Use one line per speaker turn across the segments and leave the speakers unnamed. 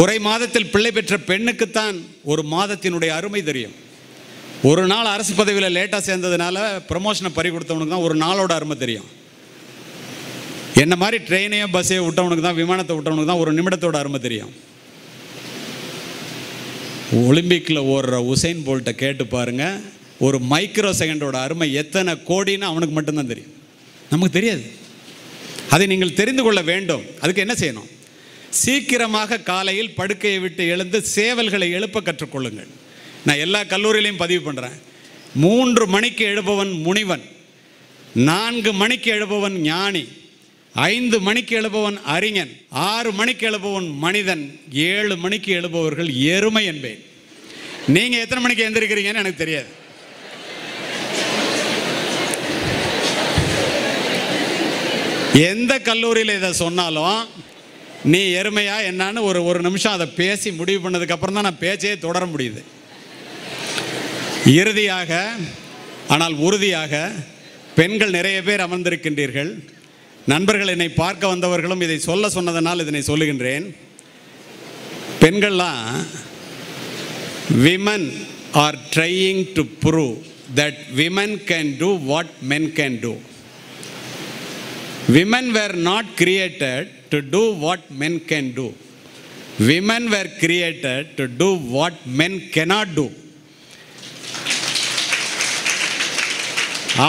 குறை மாதத்தில் பிள்ளை பெற்ற பெண்ணுக்குத்தான் ஒரு மாதத்தினுடைய அருமை தெரியும் ஒரு நாள் அரசு பதவியில் லேட்டாக சேர்ந்ததுனால ப்ரமோஷனை பறி கொடுத்தவனுக்கு தான் ஒரு நாளோட அருமை தெரியும் என்ன மாதிரி ட்ரெயினையும் பஸ்ஸையும் விட்டவனுக்கு தான் விமானத்தை விட்டவனுக்கு தான் ஒரு நிமிடத்தோட அருமை தெரியும் ஒலிம்பிக்கில் ஓடுற உசைன் போல்ட்டை கேட்டு பாருங்க ஒரு மைக்ரோ செகண்டோட அருமை எத்தனை கோடின்னு அவனுக்கு மட்டும்தான் தெரியும் நமக்கு தெரியாது அதை நீங்கள் தெரிந்து கொள்ள வேண்டும் அதுக்கு என்ன செய்யணும் சீக்கிரமாக காலையில் படுக்கையை விட்டு எழுந்து சேவல்களை எழுப்ப கற்றுக்கொள்ளுங்கள் நான் எல்லா கல்லூரியிலையும் பதிவு பண்ணுறேன் மூன்று மணிக்கு எழுபவன் முனிவன் நான்கு மணிக்கு எழுபவன் ஞானி ஐந்து மணிக்கு எழுபவன் அறிஞன் ஆறு மணிக்கு எழுபவன் மனிதன் ஏழு மணிக்கு எழுபவர்கள் எருமை என்பேன் நீங்கள் எத்தனை மணிக்கு எழுந்திருக்கிறீங்கன்னு எனக்கு தெரியாது எந்த கல்லூரியில் இதை சொன்னாலும் நீ எருமையா என்னான்னு ஒரு ஒரு நிமிஷம் அதை பேசி முடிவு பண்ணதுக்கப்புறம் தான் நான் பேச்சே தொடர முடியுது இறுதியாக ஆனால் உறுதியாக பெண்கள் நிறைய பேர் அமர்ந்திருக்கின்றீர்கள் நண்பர்கள் என்னை பார்க்க வந்தவர்களும் இதை சொல்ல சொன்னதனால் இதனை சொல்லுகின்றேன் பெண்கள்லாம் women are trying to prove that women can do what men can do women were not created to do what men can do. Women were created to do what men cannot do.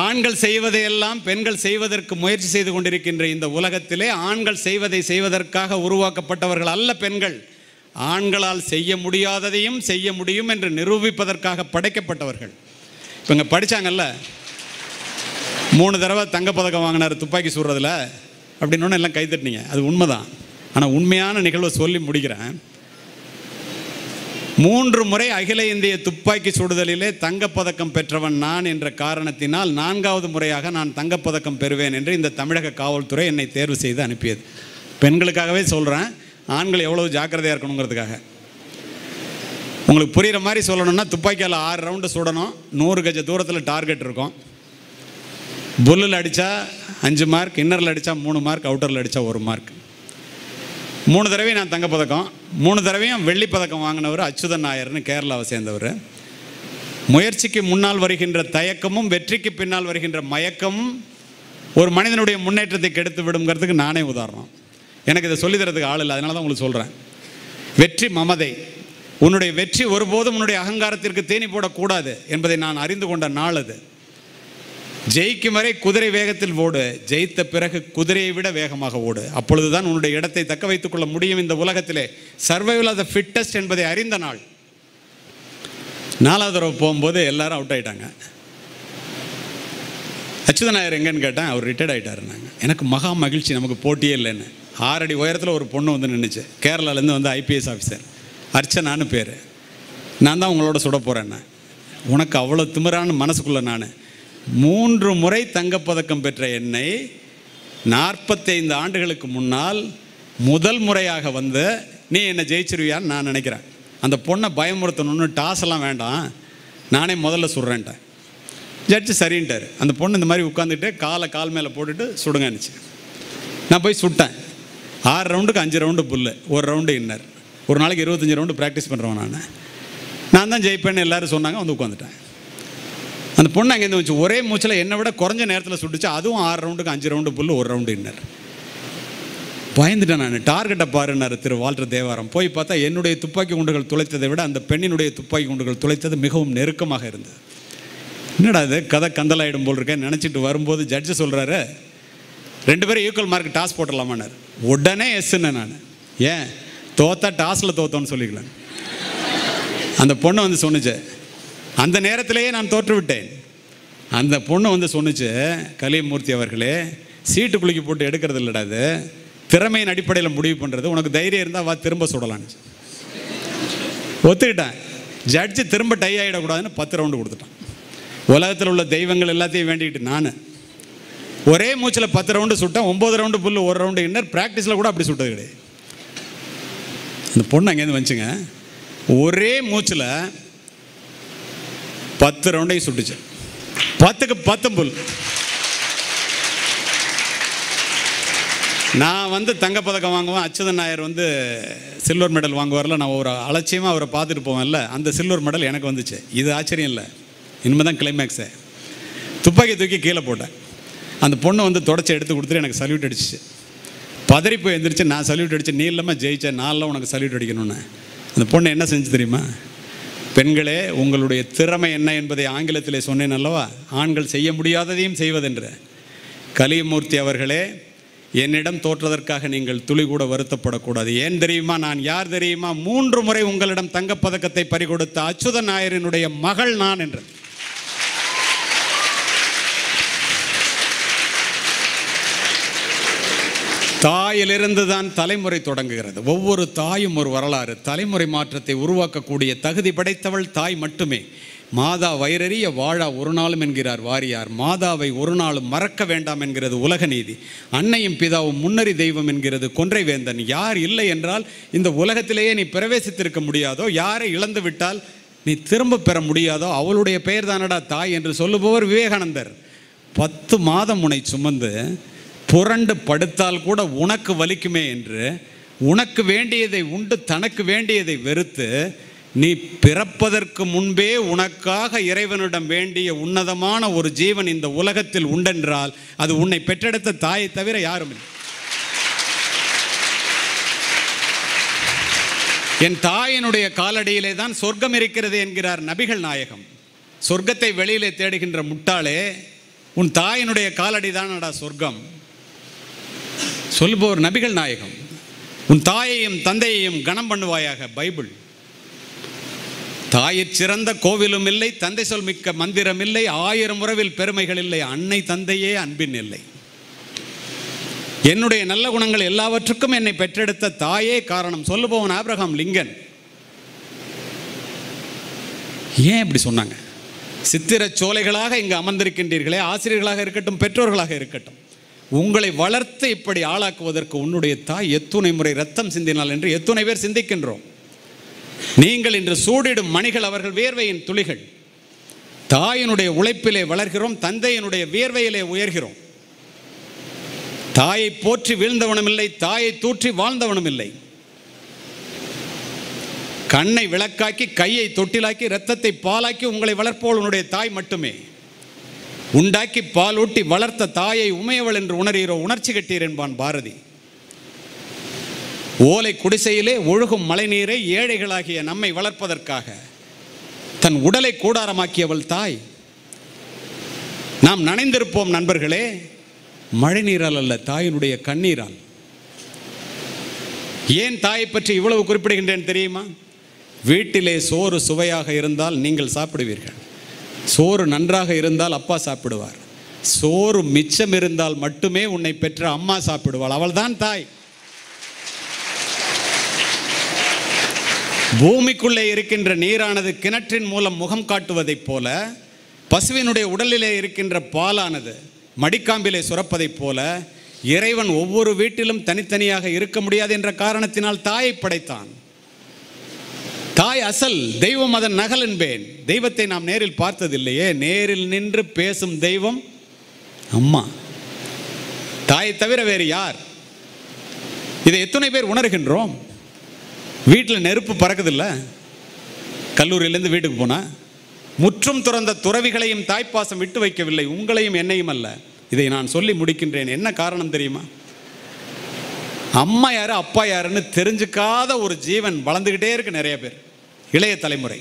ஆண்கள் செய்வதையெல்லாம் பெண்கள் செய்வதற்கு முயற்சி செய்து கொண்டிருக்கின்ற இந்த உலகத்திலே ஆண்கள் செய்வதை செய்வதற்காக உருவாக்கப்பட்டவர்கள் அல்ல பெண்கள் ஆண்களால் செய்ய முடியாததையும் செய்ய முடியும் என்று நிரூபிப்பதற்காக படைக்கப்பட்டவர்கள் இப்போ இங்கே படித்தாங்கல்ல மூணு தடவை தங்கப்பதக்கம் வாங்கினார் துப்பாக்கி சுடுறதில் அப்படின்னு எல்லாம் கை தட்டினீங்க அது உண்மைதான் ஆனால் உண்மையான நிகழ்வை சொல்லி முடிக்கிறேன் மூன்று முறை அகில இந்திய துப்பாக்கி சுடுதலிலே தங்கப்பதக்கம் பெற்றவன் நான் என்ற காரணத்தினால் நான்காவது முறையாக நான் தங்கப்பதக்கம் பெறுவேன் என்று இந்த தமிழக காவல்துறை என்னை தேர்வு செய்து அனுப்பியது பெண்களுக்காகவே சொல்கிறேன் ஆண்கள் எவ்வளவு ஜாக்கிரதையாக இருக்கணுங்கிறதுக்காக உங்களுக்கு புரிகிற மாதிரி சொல்லணும்னா துப்பாக்கியால் ஆறு ரவுண்டு சுடணும் நூறு கஜ தூரத்தில் டார்கெட் இருக்கும் புல்லில் அடித்தா அஞ்சு மார்க் இன்னரில் அடித்தா மூணு மார்க் அவுட்டரில் அடித்தா ஒரு மார்க் மூணு தடவையும் நான் தங்கப்பதக்கம் மூணு தடவையும் வெள்ளி பதக்கம் வாங்கினவர் அச்சுதன் நாயர்னு கேரளாவை சேர்ந்தவர் முயற்சிக்கு முன்னால் வருகின்ற தயக்கமும் வெற்றிக்கு பின்னால் வருகின்ற மயக்கமும் ஒரு மனிதனுடைய முன்னேற்றத்தை கெடுத்து விடுங்கிறதுக்கு நானே உதாரணம் எனக்கு இதை சொல்லித்தரதுக்கு ஆள் இல்லை அதனால தான் உங்களுக்கு சொல்கிறேன் வெற்றி மமதை உன்னுடைய வெற்றி ஒருபோதும் உன்னுடைய அகங்காரத்திற்கு தேனி போடக்கூடாது என்பதை நான் அறிந்து கொண்ட நாள் அது ஜெயிக்கும் வரை குதிரை வேகத்தில் ஓடு ஜெயித்த பிறகு குதிரையை விட வேகமாக ஓடு அப்பொழுதுதான் உன்னுடைய இடத்தை தக்க வைத்துக் கொள்ள முடியும் இந்த உலகத்திலே சர்வைவல் ஆஃப் த ஃபிட்டஸ்ட் என்பதை அறிந்த நாள் நாலாவது தடவை போகும்போது எல்லாரும் அவுட் ஆகிட்டாங்க அச்சுதன் நாயர் எங்கன்னு கேட்டேன் அவர் ரிட்டையர்ட் ஆகிட்டார் எனக்கு மகா மகிழ்ச்சி நமக்கு போட்டியே இல்லைன்னு ஆறடி உயரத்தில் ஒரு பொண்ணு வந்து நின்றுச்சு கேரளாலேருந்து வந்து ஐபிஎஸ் ஆஃபீஸர் அர்ச்சனான்னு பேர் நான் தான் உங்களோட சுட போகிறேன் உனக்கு அவ்வளோ திமிரான மனசுக்குள்ளே நான் மூன்று முறை தங்கப்பதக்கம் பெற்ற என்னை நாற்பத்தைந்து ஆண்டுகளுக்கு முன்னால் முதல் முறையாக வந்து நீ என்னை ஜெயிச்சிருவியான்னு நான் நினைக்கிறேன் அந்த பொண்ணை பயமுறுத்தணும்னு டாஸ்லாம் வேண்டாம் நானே முதல்ல சுடுறேன்ட்டேன் ஜட்ஜு சரின்ட்டார் அந்த பொண்ணு இந்த மாதிரி உட்காந்துட்டு காலை கால் மேலே போட்டுட்டு நினச்சி நான் போய் சுட்டேன் ஆறு ரவுண்டுக்கு அஞ்சு ரவுண்டு புல்லு ஒரு ரவுண்டு இன்னர் ஒரு நாளைக்கு இருபத்தஞ்சி ரவுண்டு ப்ராக்டிஸ் பண்ணுறவன் நான் நான் தான் ஜெயிப்பேன்னு எல்லோரும் சொன்னாங்க வந்து உட்காந்துட்டேன் அந்த பொண்ணு அங்கேருந்து வந்துச்சு ஒரே மூச்சில் என்னை விட குறைஞ்ச நேரத்தில் சுட்டுச்சு அதுவும் ஆறு ரவுண்டுக்கு அஞ்சு ரவுண்டு புல் ஒரு ரவுண்டு இன்னர் பயந்துட்டேன் நான் டார்கெட்டை பாருனார் திரு வாழ்ற தேவாரம் போய் பார்த்தா என்னுடைய துப்பாக்கி குண்டுகள் துளைத்ததை விட அந்த பெண்ணினுடைய துப்பாக்கி குண்டுகள் துளைத்தது மிகவும் நெருக்கமாக இருந்தது என்னடா அது கதை கந்தலாயிடும் போல் இருக்கேன் நினச்சிட்டு வரும்போது ஜட்ஜு சொல்கிறாரு ரெண்டு பேரும் ஈக்குவல் மார்க் டாஸ் போட்டலாமான்னார் உடனே எஸ்ன்னு நான் ஏன் தோத்தா டாஸில் தோத்தோன்னு சொல்லிக்கலாம் அந்த பொண்ணை வந்து சொன்னிச்சேன் அந்த நேரத்திலேயே நான் தோற்றுவிட்டேன் அந்த பொண்ணு வந்து சொன்னிச்சு கலியமூர்த்தி அவர்களே சீட்டு குலுக்கி போட்டு எடுக்கிறது இல்லைடா அது திறமையின் அடிப்படையில் முடிவு பண்ணுறது உனக்கு தைரியம் இருந்தால் வா திரும்ப சுடலான்னு ஒத்துக்கிட்டேன் ஜட்ஜு திரும்ப டை ஆகிடக்கூடாதுன்னு பத்து ரவுண்டு கொடுத்துட்டான் உலகத்தில் உள்ள தெய்வங்கள் எல்லாத்தையும் வேண்டிக்கிட்டு நான் ஒரே மூச்சில் பத்து ரவுண்டு சுட்டேன் ஒம்பது ரவுண்டு புல்லு ஒரு ரவுண்டு இன்னர் ப்ராக்டிஸில் கூட அப்படி சுட்டது கிடையாது அந்த பொண்ணு அங்கேருந்து வந்துச்சுங்க ஒரே மூச்சில் பத்து ரவுண்டையும் சுட்டுச்சு பத்துக்கு புல் நான் வந்து தங்கப்பதக்கம் வாங்குவேன் அச்சுதன் நாயர் வந்து சில்வர் மெடல் வாங்குவார்ல நான் ஒரு அலட்சியமாக அவரை பார்த்துட்டு போவேன்ல அந்த சில்வர் மெடல் எனக்கு வந்துச்சு இது ஆச்சரியம் இல்லை இனிமேல் தான் கிளைமேக்ஸு துப்பாக்கி தூக்கி கீழே போட்டேன் அந்த பொண்ணை வந்து தொடச்சி எடுத்து கொடுத்துட்டு எனக்கு சல்யூட் அடிச்சிச்சு பதறி போய் எழுந்திரிச்சு நான் சல்யூட் அடிச்சு நீ இல்லாமல் ஜெயிச்சேன் நான் உனக்கு சல்யூட் அடிக்கணும்னு அந்த பொண்ணு என்ன செஞ்சு தெரியுமா பெண்களே உங்களுடைய திறமை என்ன என்பதை ஆங்கிலத்தில் சொன்னேன் அல்லவா ஆண்கள் செய்ய முடியாததையும் செய்வதென்ற கலியமூர்த்தி அவர்களே என்னிடம் தோற்றதற்காக நீங்கள் துளி கூட வருத்தப்படக்கூடாது ஏன் தெரியுமா நான் யார் தெரியுமா மூன்று முறை உங்களிடம் தங்கப்பதக்கத்தை பறிகொடுத்த அச்சுத நாயரினுடைய மகள் நான் என்று தாயிலிருந்து தான் தலைமுறை தொடங்குகிறது ஒவ்வொரு தாயும் ஒரு வரலாறு தலைமுறை மாற்றத்தை உருவாக்கக்கூடிய தகுதி படைத்தவள் தாய் மட்டுமே மாதா வைரறிய வாழா ஒரு நாளும் என்கிறார் வாரியார் மாதாவை ஒரு நாளும் மறக்க வேண்டாம் என்கிறது உலக நீதி அன்னையும் பிதாவும் முன்னறி தெய்வம் என்கிறது கொன்றை வேந்தன் யார் இல்லை என்றால் இந்த உலகத்திலேயே நீ பிரவேசித்திருக்க முடியாதோ யாரை இழந்து விட்டால் நீ திரும்ப பெற முடியாதோ அவளுடைய பெயர் தானடா தாய் என்று சொல்லுபவர் விவேகானந்தர் பத்து மாதம் முனை சுமந்து புரண்டு படுத்தால் கூட உனக்கு வலிக்குமே என்று உனக்கு வேண்டியதை உண்டு தனக்கு வேண்டியதை வெறுத்து நீ பிறப்பதற்கு முன்பே உனக்காக இறைவனிடம் வேண்டிய உன்னதமான ஒரு ஜீவன் இந்த உலகத்தில் உண்டென்றால் அது உன்னை பெற்றெடுத்த தாயை தவிர யாரும் இல்லை என் தாயினுடைய காலடியிலே தான் சொர்க்கம் இருக்கிறது என்கிறார் நபிகள் நாயகம் சொர்க்கத்தை வெளியிலே தேடுகின்ற முட்டாளே உன் தாயினுடைய காலடி தானடா சொர்க்கம் சொல்லுபவர் நபிகள் நாயகம் உன் தாயையும் தந்தையையும் கனம் பண்ணுவாயாக பைபிள் தாயிற் சிறந்த கோவிலும் இல்லை தந்தை சொல் மிக்க மந்திரம் இல்லை ஆயிரம் உறவில் பெருமைகள் இல்லை அன்னை தந்தையே அன்பின் இல்லை என்னுடைய நல்ல குணங்கள் எல்லாவற்றுக்கும் என்னை பெற்றெடுத்த தாயே காரணம் சொல்லுபவன் ஆப்ரஹாம் லிங்கன் ஏன் இப்படி சொன்னாங்க சித்திர சோலைகளாக இங்கு அமர்ந்திருக்கின்றீர்களே ஆசிரியர்களாக இருக்கட்டும் பெற்றோர்களாக இருக்கட்டும் உங்களை வளர்த்து இப்படி ஆளாக்குவதற்கு உன்னுடைய தாய் எத்துணை முறை ரத்தம் சிந்தினால் என்று எத்துணை பேர் சிந்திக்கின்றோம் நீங்கள் இன்று சூடிடும் மணிகள் அவர்கள் வேர்வையின் துளிகள் தாயினுடைய உழைப்பிலே வளர்கிறோம் தந்தையினுடைய வேர்வையிலே உயர்கிறோம் தாயை போற்றி வீழ்ந்தவனும் இல்லை தாயை தூற்றி வாழ்ந்தவனும் இல்லை கண்ணை விளக்காக்கி கையை தொட்டிலாக்கி ரத்தத்தை பாலாக்கி உங்களை வளர்ப்போல் உன்னுடைய தாய் மட்டுமே உண்டாக்கி பால் ஊட்டி வளர்த்த தாயை உமையவள் என்று உணர்கிறோ உணர்ச்சி கட்டீர் என்பான் பாரதி ஓலை குடிசையிலே ஒழுகும் மழைநீரை ஏழைகளாகிய நம்மை வளர்ப்பதற்காக தன் உடலை கூடாரமாக்கியவள் தாய் நாம் நனைந்திருப்போம் நண்பர்களே மழைநீரால் அல்ல தாயினுடைய கண்ணீரால் ஏன் தாயை பற்றி இவ்வளவு குறிப்பிடுகின்றேன் தெரியுமா வீட்டிலே சோறு சுவையாக இருந்தால் நீங்கள் சாப்பிடுவீர்கள் சோறு நன்றாக இருந்தால் அப்பா சாப்பிடுவார் சோறு மிச்சம் இருந்தால் மட்டுமே உன்னை பெற்ற அம்மா சாப்பிடுவாள் அவள் தான் தாய் பூமிக்குள்ளே இருக்கின்ற நீரானது கிணற்றின் மூலம் முகம் காட்டுவதைப் போல பசுவினுடைய உடலிலே இருக்கின்ற பாலானது மடிக்காம்பிலே சுரப்பதைப் போல இறைவன் ஒவ்வொரு வீட்டிலும் தனித்தனியாக இருக்க முடியாது என்ற காரணத்தினால் தாயை படைத்தான் தாய் அசல் தெய்வம் அதன் நகல் என்பேன் தெய்வத்தை நாம் நேரில் பார்த்ததில்லையே நேரில் நின்று பேசும் தெய்வம் அம்மா தாயை தவிர வேறு யார் இதை எத்தனை பேர் உணர்கின்றோம் வீட்டில் நெருப்பு பறக்குதில்ல கல்லூரியிலேருந்து வீட்டுக்கு போனால் முற்றும் துறந்த துறவிகளையும் தாய்ப்பாசம் விட்டு வைக்கவில்லை உங்களையும் என்னையும் அல்ல இதை நான் சொல்லி முடிக்கின்றேன் என்ன காரணம் தெரியுமா அம்மா யார் அப்பா யாருன்னு தெரிஞ்சுக்காத ஒரு ஜீவன் வளர்ந்துக்கிட்டே இருக்கு நிறைய பேர் இளைய தலைமுறை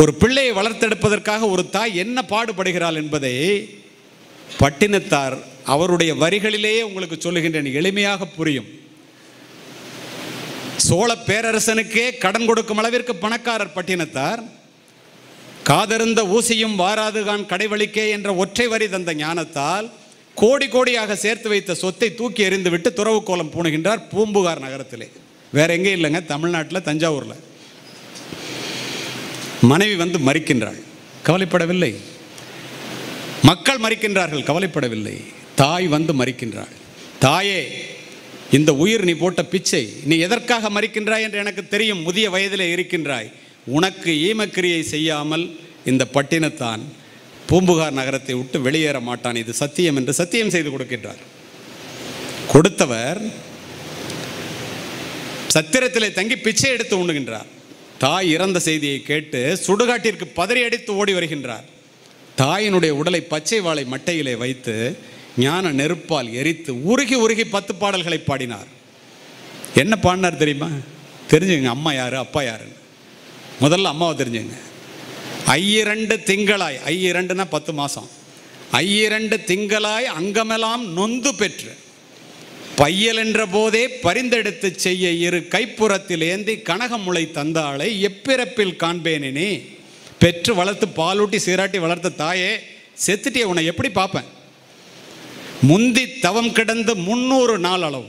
ஒரு பிள்ளையை வளர்த்தெடுப்பதற்காக ஒரு தாய் என்ன பாடுபடுகிறாள் என்பதை பட்டினத்தார் அவருடைய வரிகளிலேயே உங்களுக்கு சொல்லுகின்றேன் எளிமையாக புரியும் சோழ பேரரசனுக்கே கடன் கொடுக்கும் அளவிற்கு பணக்காரர் பட்டினத்தார் காதருந்த ஊசியும் வாராதுகான் கடைவழிக்கே என்ற ஒற்றை வரி தந்த ஞானத்தால் கோடி கோடியாக சேர்த்து வைத்த சொத்தை தூக்கி எறிந்துவிட்டு துறவு கோலம் பூணுகின்றார் பூம்புகார் நகரத்திலே வேற எங்கே இல்லைங்க தமிழ்நாட்டில் தஞ்சாவூரில் மனைவி வந்து மறிக்கின்றாள் கவலைப்படவில்லை மக்கள் மறிக்கின்றார்கள் கவலைப்படவில்லை தாய் வந்து மறிக்கின்றாள் தாயே இந்த உயிர் நீ போட்ட பிச்சை நீ எதற்காக மறிக்கின்றாய் என்று எனக்கு தெரியும் முதிய வயதிலே இருக்கின்றாய் உனக்கு ஈமக்கிரியை செய்யாமல் இந்த பட்டினத்தான் பூம்புகார் நகரத்தை விட்டு வெளியேற மாட்டான் இது சத்தியம் என்று சத்தியம் செய்து கொடுக்கின்றார் கொடுத்தவர் சத்திரத்திலே தங்கி பிச்சை எடுத்து உண்ணுகின்றார் தாய் இறந்த செய்தியை கேட்டு சுடுகாட்டிற்கு பதறி அடித்து ஓடி வருகின்றார் தாயினுடைய உடலை பச்சை வாழை மட்டையிலே வைத்து ஞான நெருப்பால் எரித்து உருகி உருகி பத்து பாடல்களை பாடினார் என்ன பாடினார் தெரியுமா தெரிஞ்சுங்க அம்மா யார் அப்பா யாருன்னு முதல்ல அம்மாவை தெரிஞ்சுங்க ஐயிரண்டு திங்களாய் ஐயிரண்டுனா பத்து மாதம் ஐயிரண்டு திங்களாய் அங்கமெல்லாம் நொந்து பெற்று பையல் என்ற போதே பரிந்தெடுத்து செய்ய இரு கைப்புறத்தில் ஏந்தி கனகமுளை தந்தாளை எப்பிறப்பில் காண்பேனினி பெற்று வளர்த்து பாலூட்டி சீராட்டி வளர்த்த தாயே செத்துட்டிய உன்னை எப்படி பார்ப்பேன் முந்தி தவம் கிடந்து முன்னூறு நாள் அளவு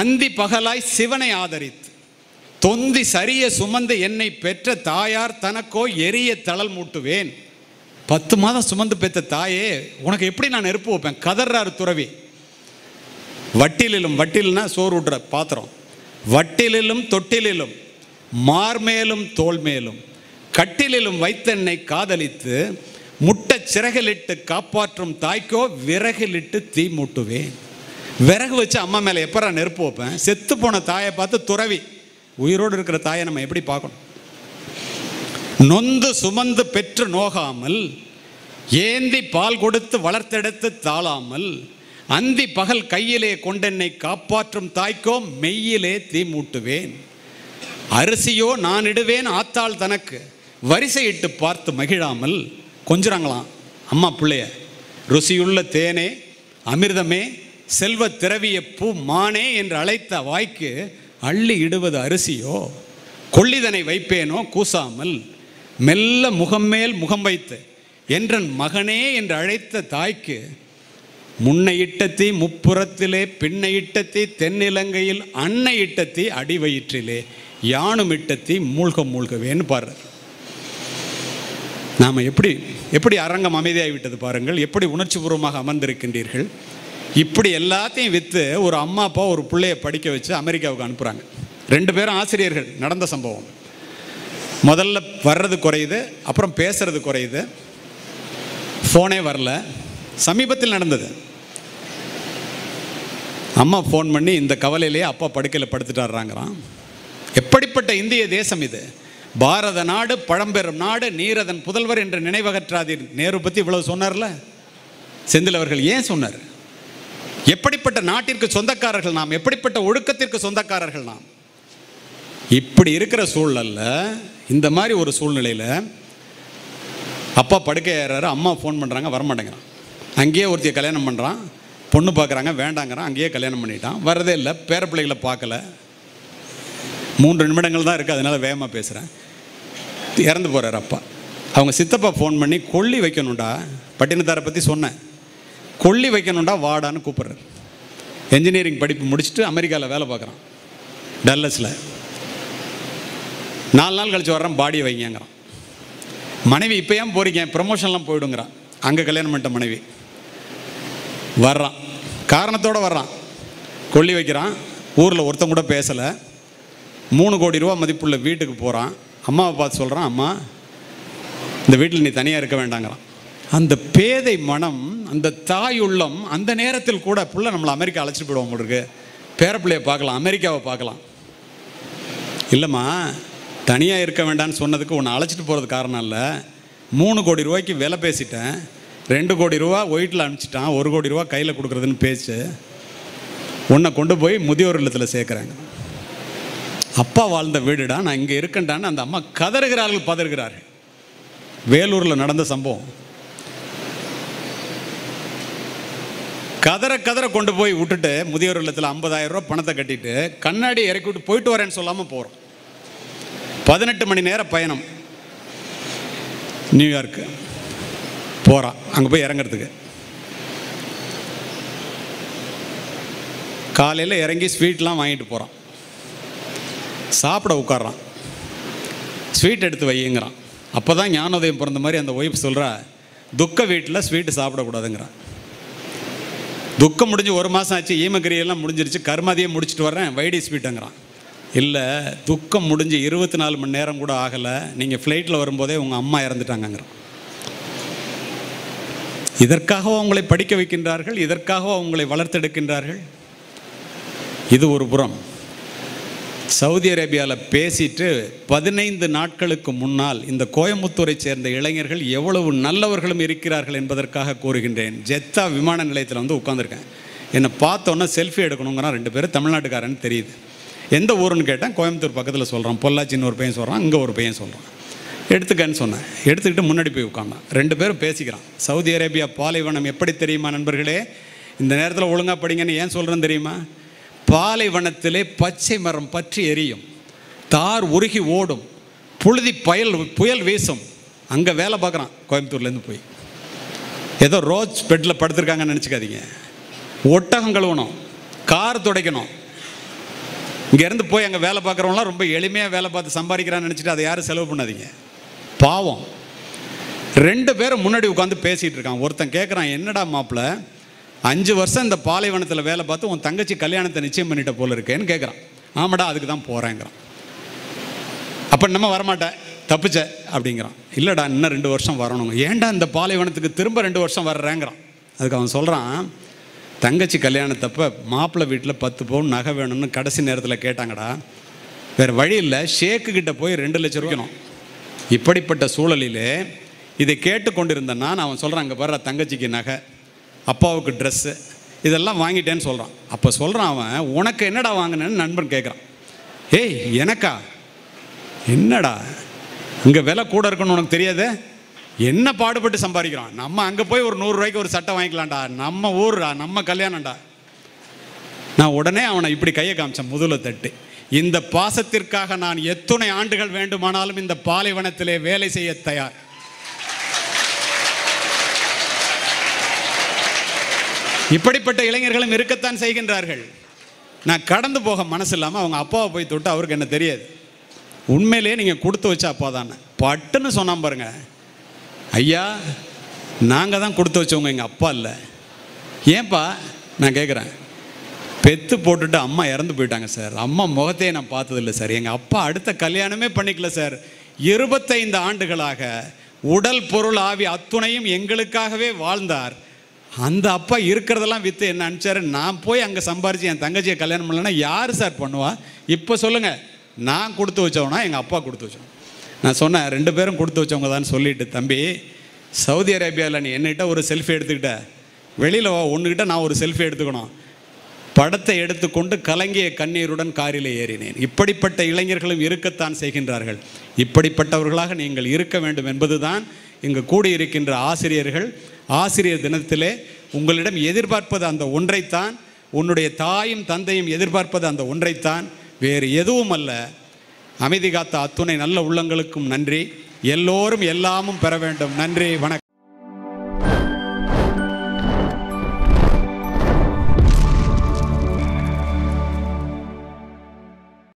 அந்தி பகலாய் சிவனை ஆதரித்து தொந்தி சரிய சுமந்து என்னை பெற்ற தாயார் தனக்கோ எரிய தளல் மூட்டுவேன் பத்து மாதம் சுமந்து பெற்ற தாயே உனக்கு எப்படி நான் நெருப்பு வைப்பேன் கதர்றாரு துறவி வட்டிலும் வட்டில்னா சோறு விடுற பாத்திரம் வட்டிலும் தொட்டிலும் மார்மேலும் தோல்மேலும் கட்டிலும் வைத்தெண்ணை காதலித்து முட்டை சிறகிலிட்டு காப்பாற்றும் தாய்க்கோ விறகிலிட்டு தீ மூட்டுவேன் விறகு வச்சு அம்மா மேலே நான் நெருப்பு வைப்பேன் செத்து போன தாயை பார்த்து துறவி உயிரோடு இருக்கிற தாயை நம்ம எப்படி பார்க்கணும் நொந்து சுமந்து பெற்று நோகாமல் ஏந்தி பால் கொடுத்து வளர்த்தெடுத்து தாளாமல் அந்தி பகல் கையிலே கொண்டென்னை காப்பாற்றும் தாய்க்கோ மெய்யிலே தீ மூட்டுவேன் அரிசியோ நான் இடுவேன் ஆத்தாள் தனக்கு வரிசையிட்டு பார்த்து மகிழாமல் கொஞ்சிறாங்களாம் அம்மா பிள்ளைய ருசியுள்ள தேனே அமிர்தமே செல்வ திரவிய பூ மானே என்று அழைத்த வாய்க்கு அள்ளி இடுவது அரிசியோ கொள்ளிதனை வைப்பேனோ கூசாமல் மெல்ல முகம் மேல் முகம் வைத்து என்றன் மகனே என்று அழைத்த தாய்க்கு முன்னை இட்டத்தி முப்புறத்திலே பின்னை இட்டத்தி தென்னிலங்கையில் அன்னை இட்டத்தி அடிவயிற்றிலே யானும் இட்டத்தி மூழ்க மூழ்கவேன்னு பாடுறார் நாம் எப்படி எப்படி அரங்கம் அமைதியாகிவிட்டது பாருங்கள் எப்படி உணர்ச்சிபூர்வமாக அமர்ந்திருக்கின்றீர்கள் இப்படி எல்லாத்தையும் விற்று ஒரு அம்மா அப்பா ஒரு பிள்ளைய படிக்க வச்சு அமெரிக்காவுக்கு அனுப்புகிறாங்க ரெண்டு பேரும் ஆசிரியர்கள் நடந்த சம்பவம் முதல்ல வர்றது குறையுது அப்புறம் பேசுறது குறையுது ஃபோனே வரல சமீபத்தில் நடந்தது அம்மா ஃபோன் பண்ணி இந்த கவலையிலேயே அப்பா படுக்கையில் படுத்துட்டாருறாங்கிறான் எப்படிப்பட்ட இந்திய தேசம் இது பாரத நாடு பழம்பெரும் நாடு நீரதன் புதல்வர் என்று நினைவகற்றாதீர் நேரு பற்றி இவ்வளவு சொன்னார்ல செந்தில் அவர்கள் ஏன் சொன்னார் எப்படிப்பட்ட நாட்டிற்கு சொந்தக்காரர்கள் நாம் எப்படிப்பட்ட ஒழுக்கத்திற்கு சொந்தக்காரர்கள் நாம் இப்படி இருக்கிற சூழ்நில இந்த மாதிரி ஒரு சூழ்நிலையில் அப்பா படுக்கை ஏறாரு அம்மா ஃபோன் பண்ணுறாங்க வரமாட்டேங்கிறான் அங்கேயே ஒருத்தர் கல்யாணம் பண்ணுறான் பொண்ணு பார்க்குறாங்க வேண்டாங்கிறான் அங்கேயே கல்யாணம் பண்ணிட்டான் வரதே இல்லை பேர பிள்ளைகளை பார்க்கல மூன்று நிமிடங்கள் தான் இருக்குது அதனால் வேகமாக பேசுகிறேன் இறந்து போகிறார் அப்பா அவங்க சித்தப்பா ஃபோன் பண்ணி கொல்லி வைக்கணும்டா பட்டினத்தாரை பற்றி சொன்னேன் கொள்ளி வைக்கணுண்டா வாடான்னு கூப்பிட்றாரு என்ஜினியரிங் படிப்பு முடிச்சுட்டு அமெரிக்காவில் வேலை பார்க்குறான் டல்லஸில் நாலு நாள் கழித்து வர்றான் பாடியை வைங்கிறான் மனைவி இப்போ ஏன் போகிறீங்க ப்ரமோஷன்லாம் போயிடுங்கிறான் அங்கே கல்யாணம் பண்ணிட்ட மனைவி வர்றான் காரணத்தோடு வர்றான் கொல்லி வைக்கிறான் ஊரில் ஒருத்தன் கூட பேசலை மூணு கோடி ரூபா மதிப்புள்ள வீட்டுக்கு போகிறான் அம்மாவை பார்த்து சொல்கிறான் அம்மா இந்த வீட்டில் நீ தனியாக இருக்க வேண்டாங்கிறான் அந்த பேதை மனம் அந்த தாய் உள்ளம் அந்த நேரத்தில் கூட பிள்ளை நம்மளை அமெரிக்கா அழைச்சிட்டு போயிடுவோம் உங்களுக்கு பேரப்பிள்ளையை பார்க்கலாம் அமெரிக்காவை பார்க்கலாம் இல்லைம்மா தனியாக இருக்க வேண்டாம்னு சொன்னதுக்கு உன்னை அழைச்சிட்டு போகிறது காரணம் இல்லை மூணு கோடி ரூபாய்க்கு விலை பேசிட்டேன் ரெண்டு கோடி ரூபா ஒயிட்டில் அனுப்பிச்சிட்டான் ஒரு கோடி ரூபா கையில் கொடுக்குறதுன்னு பேச்சு உன்னை கொண்டு போய் முதியோர் இல்லத்தில் சேர்க்குறாங்க அப்பா வாழ்ந்த வீடுடா நான் இங்கே இருக்கேன்டான்னு அந்த அம்மா கதறுகிறார்கள் பதறுகிறார்கள் வேலூரில் நடந்த சம்பவம் கதற கதற கொண்டு போய் விட்டுட்டு முதியோர் இல்லத்தில் ஐம்பதாயிரம் ரூபா பணத்தை கட்டிட்டு கண்ணாடி இறக்கி விட்டு போயிட்டு வரேன்னு சொல்லாமல் போகிறோம் பதினெட்டு மணி நேர பயணம் நியூயார்க்கு போகிறான் அங்கே போய் இறங்குறதுக்கு காலையில் இறங்கி ஸ்வீட்லாம் வாங்கிட்டு போகிறான் சாப்பிட உட்காடுறான் ஸ்வீட் எடுத்து வையுங்கிறான் அப்போ தான் ஞானோதயம் பிறந்த மாதிரி அந்த ஒய்ஃப் சொல்கிறா துக்க வீட்டில் ஸ்வீட்டு சாப்பிடக்கூடாதுங்கிறான் துக்கம் முடிஞ்சு ஒரு மாதம் ஆச்சு ஈமகிரியெல்லாம் முடிஞ்சிருச்சு கர்மாதியை முடிச்சுட்டு வரேன் வைடி ஸ்வீட்டுங்கிறான் இல்லை துக்கம் முடிஞ்சு இருபத்தி நாலு மணி நேரம் கூட ஆகலை நீங்கள் ஃப்ளைட்டில் வரும்போதே உங்கள் அம்மா இறந்துட்டாங்கங்கிறான் இதற்காக அவங்களை படிக்க வைக்கின்றார்கள் இதற்காகவும் அவங்களை வளர்த்தெடுக்கின்றார்கள் இது ஒரு புறம் சவுதி அரேபியாவில் பேசிட்டு பதினைந்து நாட்களுக்கு முன்னால் இந்த கோயம்புத்தூரை சேர்ந்த இளைஞர்கள் எவ்வளவு நல்லவர்களும் இருக்கிறார்கள் என்பதற்காக கூறுகின்றேன் ஜெத்தா விமான நிலையத்தில் வந்து உட்காந்துருக்கேன் என்னை பார்த்தோன்னா செல்ஃபி எடுக்கணுங்கிறான் ரெண்டு பேரும் தமிழ்நாட்டுக்காரன்னு தெரியுது எந்த ஊருன்னு கேட்டால் கோயம்புத்தூர் பக்கத்தில் சொல்கிறான் பொள்ளாச்சின்னு ஒரு பையன் சொல்கிறான் இங்கே ஒரு பையன் சொல்கிறான் எடுத்துக்கன்னு சொன்னேன் எடுத்துக்கிட்டு முன்னாடி போய் உட்காந்தான் ரெண்டு பேரும் பேசிக்கிறான் சவுதி அரேபியா பாலைவனம் எப்படி தெரியுமா நண்பர்களே இந்த நேரத்தில் ஒழுங்காக படிங்கன்னு ஏன் சொல்கிறேன்னு தெரியுமா பாலைவனத்திலே பச்சை மரம் பற்றி எரியும் தார் உருகி ஓடும் புழுதி பயல் புயல் வீசும் அங்கே வேலை பார்க்குறான் கோயம்புத்தூர்லேருந்து போய் ஏதோ ரோஜ் பெட்டில் படுத்துருக்காங்கன்னு நினச்சிக்காதீங்க ஒட்டகம் கழுவணும் கார் துடைக்கணும் இங்கேருந்து போய் அங்கே வேலை பார்க்குறவங்களாம் ரொம்ப எளிமையாக வேலை பார்த்து சம்பாதிக்கிறான்னு நினச்சிட்டு அதை யாரும் செலவு பண்ணாதீங்க பாவம் ரெண்டு பேரும் முன்னாடி உட்காந்து பேசிகிட்டு இருக்கான் ஒருத்தன் கேட்குறான் என்னடா மாப்பிள்ளை அஞ்சு வருஷம் இந்த பாலைவனத்தில் வேலை பார்த்து உன் தங்கச்சி கல்யாணத்தை நிச்சயம் பண்ணிட்ட போல இருக்கேன்னு கேட்குறான் ஆமாடா அதுக்கு தான் போகிறேங்கிறான் அப்போ நம்ம வரமாட்டேன் தப்புச்ச அப்படிங்கிறான் இல்லைடா இன்னும் ரெண்டு வருஷம் வரணும் ஏன்டா இந்த பாலைவனத்துக்கு திரும்ப ரெண்டு வருஷம் வர்றேங்கிறான் அதுக்கு அவன் சொல்கிறான் தங்கச்சி கல்யாணத்தப்ப மாப்பிள்ளை வீட்டில் பத்து பவுன் நகை வேணும்னு கடைசி நேரத்தில் கேட்டாங்கடா வேறு வழி இல்லை ஷேக்குக்கிட்ட போய் ரெண்டு லட்சம் ரூபாய்க்கணும் இப்படிப்பட்ட சூழலிலே இதை கேட்டு கொண்டிருந்தேன்னா நான் அவன் சொல்கிறேன் அங்கே வர்ற தங்கச்சிக்கு நகை அப்பாவுக்கு ட்ரெஸ்ஸு இதெல்லாம் வாங்கிட்டேன்னு சொல்கிறான் அப்போ சொல்கிறான் அவன் உனக்கு என்னடா வாங்கினேன்னு நண்பன் கேட்குறான் ஏய் எனக்கா என்னடா இங்கே விலை கூட இருக்குன்னு உனக்கு தெரியாது என்ன பாடுபட்டு சம்பாதிக்கிறான் நம்ம அங்கே போய் ஒரு நூறுரூவாய்க்கு ஒரு சட்டை வாங்கிக்கலாம்டா நம்ம ஊர்டா நம்ம கல்யாணம்டா நான் உடனே அவனை இப்படி கையை காமிச்சேன் முதல தட்டு இந்த பாசத்திற்காக நான் எத்தனை ஆண்டுகள் வேண்டுமானாலும் இந்த பாலைவனத்திலே வேலை செய்ய தயார் இப்படிப்பட்ட இளைஞர்களும் இருக்கத்தான் செய்கின்றார்கள் நான் கடந்து போக மனசு இல்லாமல் அவங்க அப்பாவை போய் தொட்டு அவருக்கு என்ன தெரியாது உண்மையிலேயே நீங்கள் கொடுத்து வச்ச அப்பா தானே பட்டுன்னு சொன்னான் பாருங்க ஐயா நாங்கள் தான் கொடுத்து வச்சவங்க எங்கள் அப்பா இல்லை ஏன்பா நான் கேட்குறேன் பெத்து போட்டுட்டு அம்மா இறந்து போயிட்டாங்க சார் அம்மா முகத்தையே நான் பார்த்ததில்லை சார் எங்கள் அப்பா அடுத்த கல்யாணமே பண்ணிக்கல சார் இருபத்தைந்து ஆண்டுகளாக உடல் பொருள் ஆவி அத்துணையும் எங்களுக்காகவே வாழ்ந்தார் அந்த அப்பா இருக்கிறதெல்லாம் வித்து என்ன அனுப்பிச்சாரு நான் போய் அங்கே சம்பாரிச்சு என் தங்கச்சியை கல்யாணம் பண்ணலன்னா யார் சார் பண்ணுவா இப்போ சொல்லுங்கள் நான் கொடுத்து வச்சவனா எங்கள் அப்பா கொடுத்து வச்சோம் நான் சொன்னேன் ரெண்டு பேரும் கொடுத்து வச்சவங்க தான் சொல்லிட்டு தம்பி சவுதி அரேபியாவில் நீ என்னகிட்ட ஒரு செல்ஃபி எடுத்துக்கிட்ட வெளியில் வா ஒன்றுகிட்ட நான் ஒரு செல்ஃபி எடுத்துக்கணும் படத்தை எடுத்துக்கொண்டு கலங்கிய கண்ணீருடன் காரில் ஏறினேன் இப்படிப்பட்ட இளைஞர்களும் இருக்கத்தான் செய்கின்றார்கள் இப்படிப்பட்டவர்களாக நீங்கள் இருக்க வேண்டும் என்பதுதான் இங்கு கூடியிருக்கின்ற ஆசிரியர்கள் ஆசிரியர் தினத்தில் உங்களிடம் எதிர்பார்ப்பது அந்த ஒன்றைத்தான் உன்னுடைய தாயும் தந்தையும் எதிர்பார்ப்பது அந்த ஒன்றைத்தான் வேறு எதுவும் அல்ல அமைதி காத்த அத்துணை நல்ல உள்ளங்களுக்கும் நன்றி எல்லோரும் எல்லாமும் பெற வேண்டும் நன்றி வணக்கம்